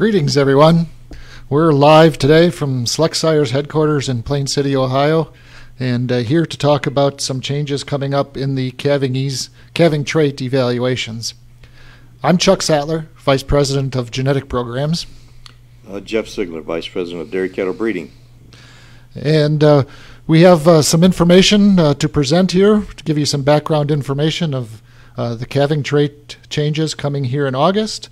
Greetings, everyone. We're live today from Select Sire's headquarters in Plain City, Ohio, and uh, here to talk about some changes coming up in the calving, ease, calving trait evaluations. I'm Chuck Sattler, Vice President of Genetic Programs. Uh, Jeff Ziegler, Vice President of Dairy Cattle Breeding. And uh, we have uh, some information uh, to present here to give you some background information of uh, the calving trait changes coming here in August.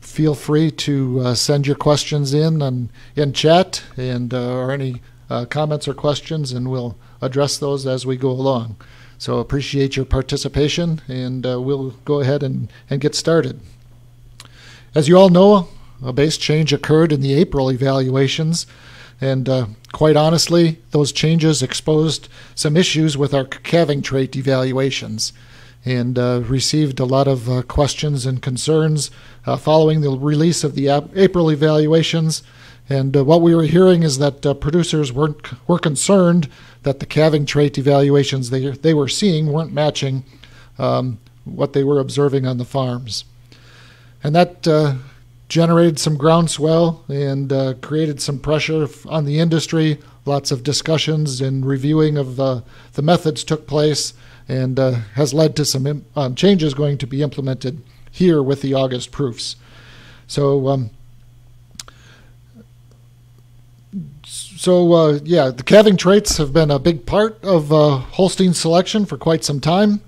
Feel free to uh, send your questions in on, in chat and uh, or any uh, comments or questions, and we'll address those as we go along. So appreciate your participation, and uh, we'll go ahead and, and get started. As you all know, a base change occurred in the April evaluations, and uh, quite honestly, those changes exposed some issues with our calving trait evaluations and uh, received a lot of uh, questions and concerns uh, following the release of the April evaluations. And uh, what we were hearing is that uh, producers weren't were concerned that the calving trait evaluations they they were seeing weren't matching um, what they were observing on the farms, and that uh, generated some groundswell and created some pressure on the industry. Lots of discussions and reviewing of the methods took place and uh, has led to some um, changes going to be implemented here with the August proofs. So, um, so uh, yeah, the calving traits have been a big part of uh, Holstein selection for quite some time.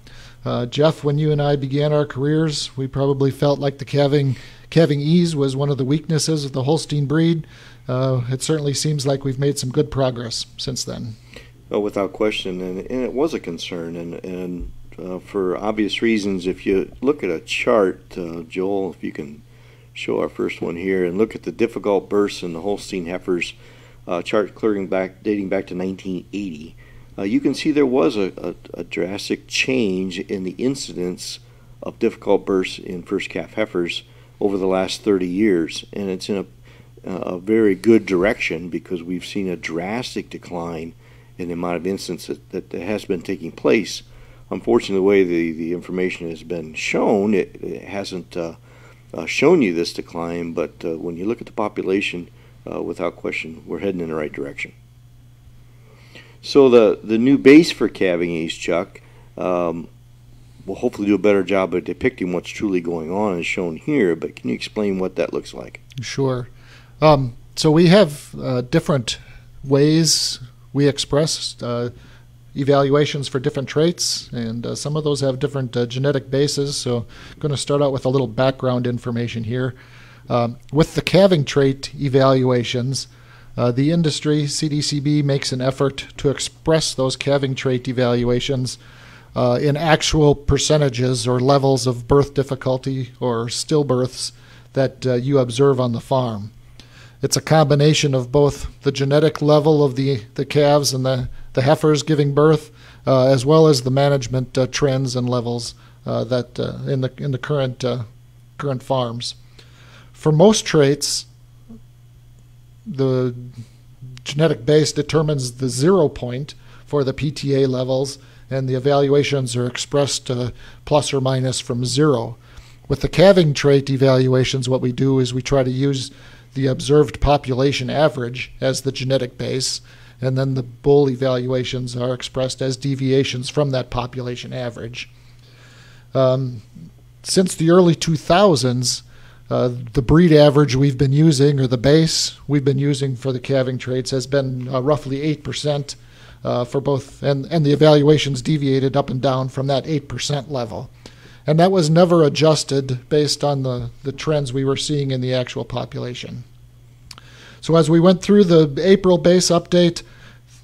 Uh, Jeff, when you and I began our careers, we probably felt like the calving calving ease was one of the weaknesses of the Holstein breed. Uh, it certainly seems like we've made some good progress since then. Oh, without question, and, and it was a concern, and and uh, for obvious reasons. If you look at a chart, uh, Joel, if you can show our first one here, and look at the difficult births in the Holstein heifers uh, chart, clearing back dating back to 1980, uh, you can see there was a, a, a, drastic change in the incidence of difficult births in first calf heifers over the last 30 years, and it's in a a very good direction because we've seen a drastic decline in the amount of instances that, that has been taking place. Unfortunately, the way the, the information has been shown, it, it hasn't uh, uh, shown you this decline, but uh, when you look at the population, uh, without question, we're heading in the right direction. So the, the new base for calving ease, Chuck, um, will hopefully do a better job of depicting what's truly going on as shown here, but can you explain what that looks like? Sure. Um, so we have uh, different ways we express uh, evaluations for different traits, and uh, some of those have different uh, genetic bases. So I'm going to start out with a little background information here. Um, with the calving trait evaluations, uh, the industry, CDCB, makes an effort to express those calving trait evaluations uh, in actual percentages or levels of birth difficulty or stillbirths that uh, you observe on the farm it's a combination of both the genetic level of the, the calves and the, the heifers giving birth, uh, as well as the management uh, trends and levels uh, that uh, in the in the current uh, current farms. For most traits, the genetic base determines the zero point for the PTA levels, and the evaluations are expressed uh, plus or minus from zero. With the calving trait evaluations, what we do is we try to use the observed population average as the genetic base, and then the bull evaluations are expressed as deviations from that population average. Um, since the early 2000s, uh, the breed average we've been using, or the base we've been using for the calving traits, has been uh, roughly 8% uh, for both, and, and the evaluations deviated up and down from that 8% level and that was never adjusted based on the, the trends we were seeing in the actual population. So as we went through the April base update,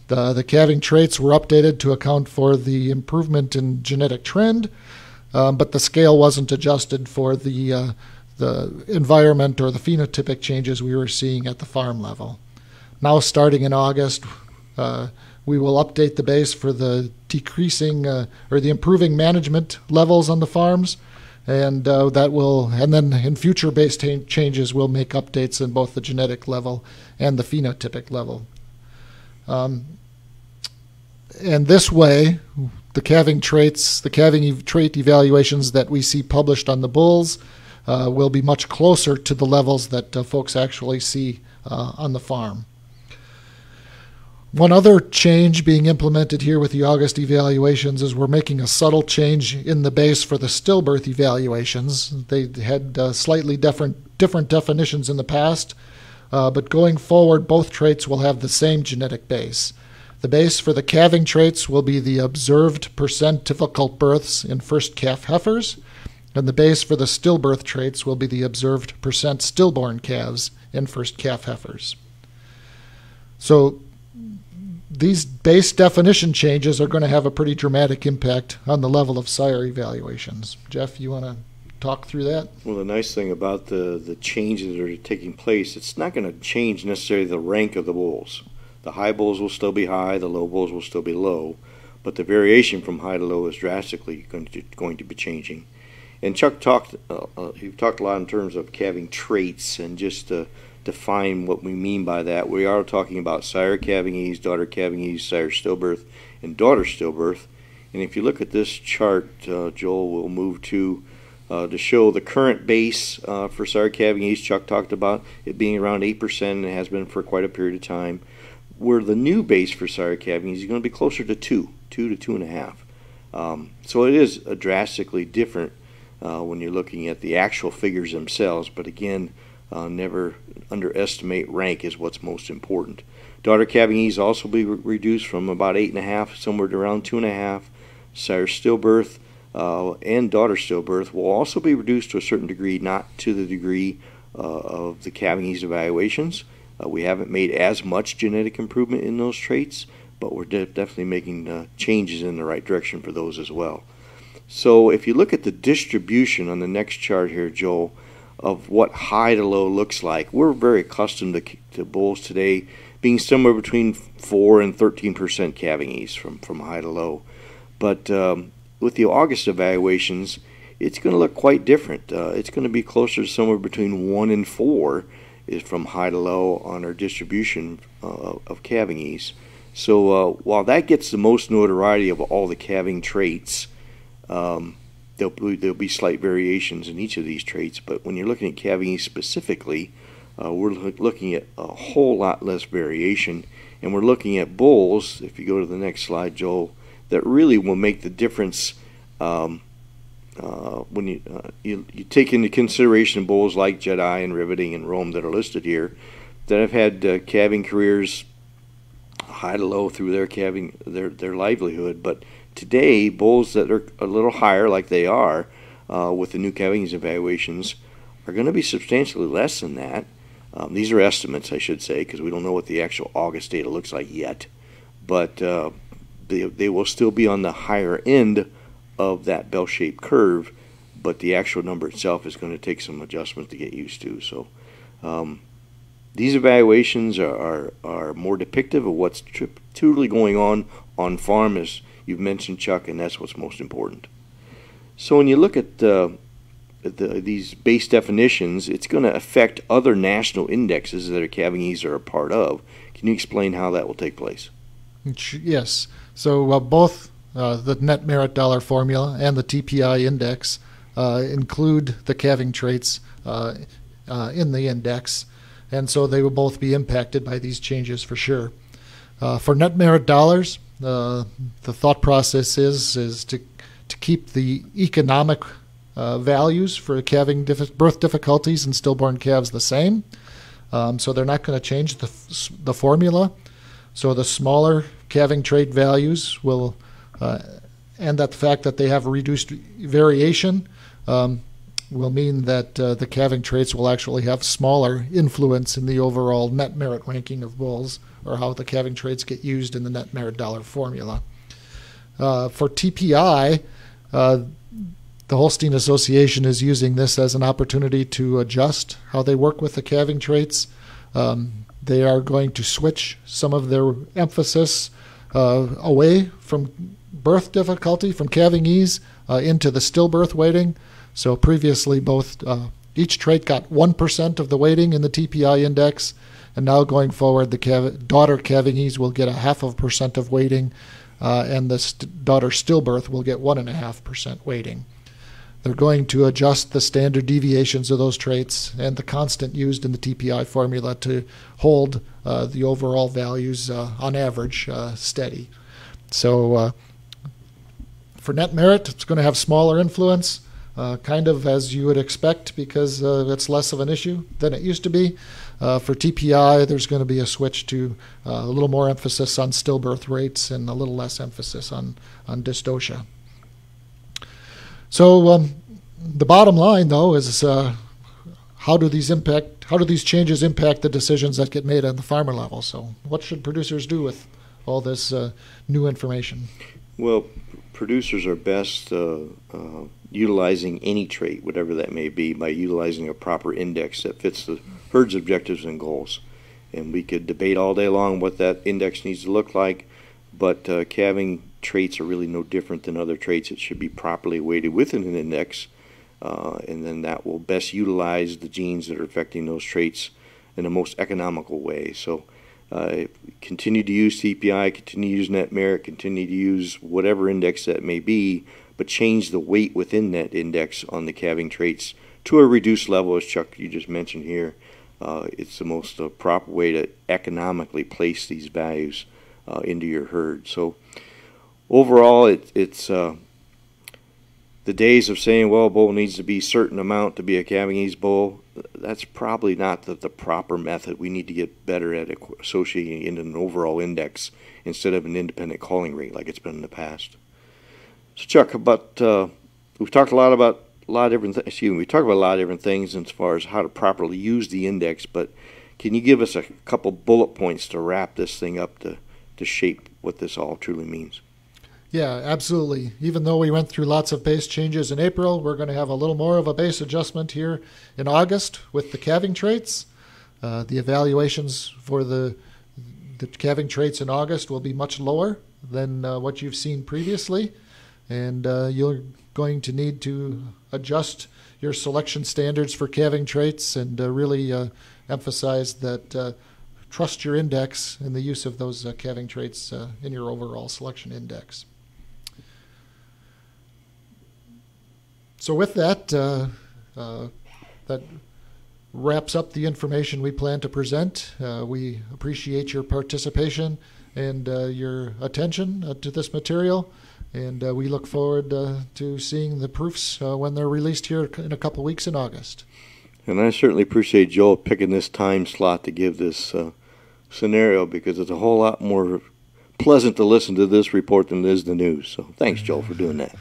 the, the calving traits were updated to account for the improvement in genetic trend, um, but the scale wasn't adjusted for the, uh, the environment or the phenotypic changes we were seeing at the farm level. Now, starting in August, uh, we will update the base for the decreasing uh, or the improving management levels on the farms, and uh, that will, and then in future base t- changes, we'll make updates in both the genetic level and the phenotypic level. Um, and this way, the calving traits, the calving trait evaluations that we see published on the bulls, uh, will be much closer to the levels that uh, folks actually see uh, on the farm. One other change being implemented here with the August evaluations is we're making a subtle change in the base for the stillbirth evaluations. They had uh, slightly different different definitions in the past, uh, but going forward, both traits will have the same genetic base. The base for the calving traits will be the observed percent difficult births in first calf heifers, and the base for the stillbirth traits will be the observed percent stillborn calves in first calf heifers. So these base definition changes are going to have a pretty dramatic impact on the level of sire evaluations. Jeff, you want to talk through that? Well, the nice thing about the, the changes that are taking place, it's not going to change necessarily the rank of the bulls. The high bulls will still be high, the low bulls will still be low, but the variation from high to low is drastically going to, going to be changing. And Chuck talked, uh, uh, he talked a lot in terms of calving traits and just uh, define what we mean by that. We are talking about sire calving ease, daughter calving ease, sire stillbirth, and daughter stillbirth. And if you look at this chart, uh, Joel will move to uh, to show the current base uh, for sire calving ease. Chuck talked about it being around 8% and it has been for quite a period of time. Where the new base for sire calving ease is going to be closer to 2, 2 to 2.5. Um, so it is drastically different uh, when you're looking at the actual figures themselves. But again, uh, never underestimate rank is what's most important. Daughter ease also be re reduced from about eight and a half, somewhere to around two and a half. Sire stillbirth uh, and daughter stillbirth will also be reduced to a certain degree, not to the degree uh, of the ease evaluations. Uh, we haven't made as much genetic improvement in those traits, but we're de definitely making uh, changes in the right direction for those as well. So if you look at the distribution on the next chart here, Joel, of what high to low looks like. We're very accustomed to, to bulls today being somewhere between 4 and 13% calving ease from, from high to low. But um, with the August evaluations, it's going to look quite different. Uh, it's going to be closer to somewhere between 1 and 4 is from high to low on our distribution uh, of calving ease. So uh, while that gets the most notoriety of all the calving traits, um, there'll be, there'll be slight variations in each of these traits, but when you're looking at calving specifically, uh, we're looking at a whole lot less variation, and we're looking at bulls, if you go to the next slide, Joel, that really will make the difference um, uh, when you, uh, you, you take into consideration bulls like Jedi and Riveting and Rome that are listed here, that have had uh, calving careers high to low through their calving their their livelihood, but Today, bulls that are a little higher, like they are uh, with the new calving evaluations, are going to be substantially less than that. Um, these are estimates, I should say, because we don't know what the actual August data looks like yet. But uh, they, they will still be on the higher end of that bell shaped curve, but the actual number itself is going to take some adjustment to get used to. So, um, these evaluations are, are, are, more depictive of what's truly going on on farm as you've mentioned Chuck, and that's what's most important. So when you look at the, these base definitions, it's going to affect other national indexes that ease are a part of. Can you explain how that will take place? Yes. So uh, both uh, the net merit dollar formula and the TPI index uh, include the calving traits uh, uh, in the index, and so they will both be impacted by these changes for sure. for net merit dollars, uh, the thought process is is to to keep the economic uh, values for calving birth difficulties and stillborn calves the same. Um, so they're not going to change the, the formula. So the smaller calving trait values will, uh, and that the fact that they have reduced variation um, will mean that uh, the calving traits will actually have smaller influence in the overall net merit ranking of bulls or how the calving traits get used in the net merit dollar formula. Uh, for TPI, uh, the Holstein Association is using this as an opportunity to adjust how they work with the calving traits. Um, they are going to switch some of their emphasis uh, away from birth difficulty, from calving ease, uh, into the stillbirth weighting. So previously, both uh, each trait got 1% of the weighting in the TPI index, and now going forward, the cav- daughter calving ease will get a half of a percent of weighting, uh, and the st- daughter stillbirth will get one and a half percent weighting. they're going to adjust the standard deviations of those traits and the constant used in the TPI formula to hold uh, the overall values uh, on average uh, steady. So uh, for net merit, it's going to have smaller influence, uh, kind of as you would expect because it's less of an issue than it used to be. Uh, for TPI, there's going to be a switch to uh, a little more emphasis on stillbirth rates and a little less emphasis on, on dystocia. So um, the bottom line, though, is uh, how do these impact? How do these changes impact the decisions that get made on the farmer level? So, what should producers do with all this uh, new information? Well, producers are best uh, uh, utilizing any trait, whatever that may be, by utilizing a proper index that fits the herd's objectives and goals. And we could debate all day long what that index needs to look like, but uh, calving traits are really no different than other traits. It should be properly weighted within an index, uh, and then that will best utilize the genes that are affecting those traits in the most economical way. So uh, continue to use TPI, continue to use net merit, continue to use whatever index that may be, but change the weight within that index on the calving traits to a reduced level, as Chuck you just mentioned here. Uh, it's the most uh, proper way to economically place these values uh, into your herd. So overall, it, it's uh, the days of saying, well, a bull needs to be a certain amount to be a calving ease bull. That's probably not the, the proper method. We need to get better at associating it in an overall index instead of an independent calling rate like it's been in the past. So Chuck, about uh, we've talked a lot about a lot of different th- excuse me, we talked about a lot of different things as far as how to properly use the index, but can you give us a couple bullet points to wrap this thing up to, to shape what this all truly means? Yeah, absolutely. Even though we went through lots of base changes in April, we're going to have a little more of a base adjustment here in August with the calving traits. Uh, the evaluations for the the calving traits in August will be much lower than uh, what you've seen previously and uh, you're going to need to adjust your selection standards for calving traits and uh, really uh, emphasize that uh, trust your index in the use of those calving traits in your overall selection index. So with that, that wraps up the information we plan to present. we appreciate your participation and your attention to this material. And uh, we look forward uh, to seeing the proofs uh, when they're released here in a couple weeks in August. And I certainly appreciate Joel picking this time slot to give this uh, scenario because it's a whole lot more pleasant to listen to this report than it is the news. So thanks, Joel, for doing that.